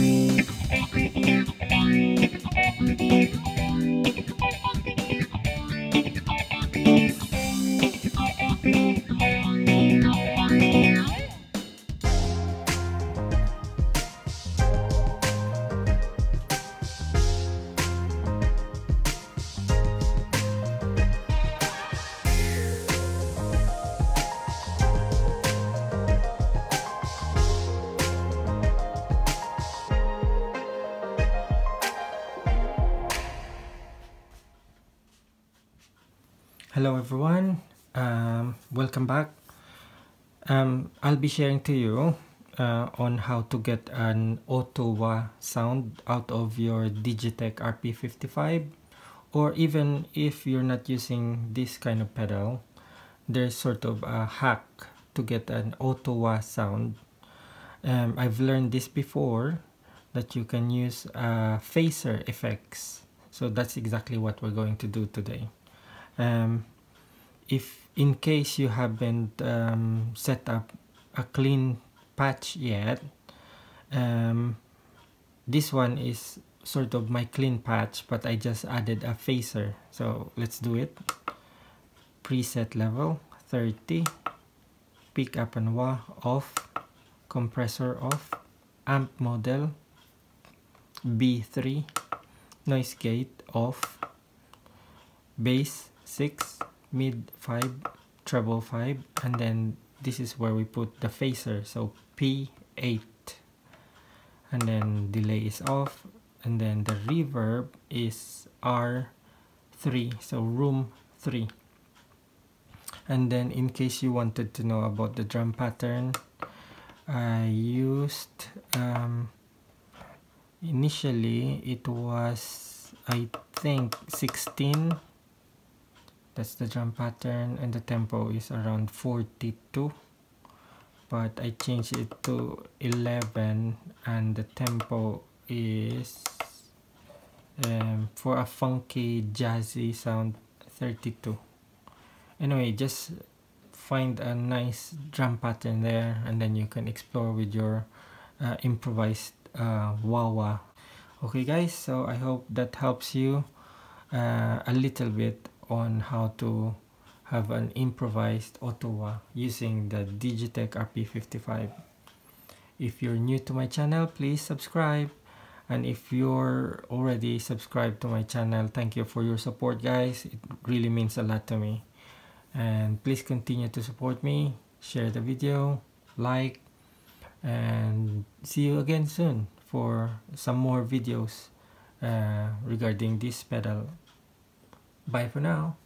free. Hello everyone, um, welcome back. Um, I'll be sharing to you uh, on how to get an wah sound out of your Digitech RP55 or even if you're not using this kind of pedal, there's sort of a hack to get an wah sound. Um, I've learned this before that you can use uh, phaser effects. So that's exactly what we're going to do today. Um, if in case you haven't um, set up a clean patch yet um, this one is sort of my clean patch but I just added a phaser. So let's do it. Preset level 30 pick up and wah off. Compressor off. Amp model B3 noise gate off. Bass 6 mid 5 treble 5 and then this is where we put the phaser. So P8 and then delay is off and then the reverb is R3 so room 3 and then in case you wanted to know about the drum pattern I used um, initially it was I think 16 that's the drum pattern and the tempo is around 42 but I changed it to 11 and the tempo is um, for a funky jazzy sound 32 anyway just find a nice drum pattern there and then you can explore with your uh, improvised uh, wah-wah. Okay guys so I hope that helps you uh, a little bit on how to have an improvised wah using the Digitech RP55. If you're new to my channel, please subscribe. And if you're already subscribed to my channel, thank you for your support guys. It really means a lot to me. And please continue to support me, share the video, like, and see you again soon for some more videos uh, regarding this pedal Bye for now.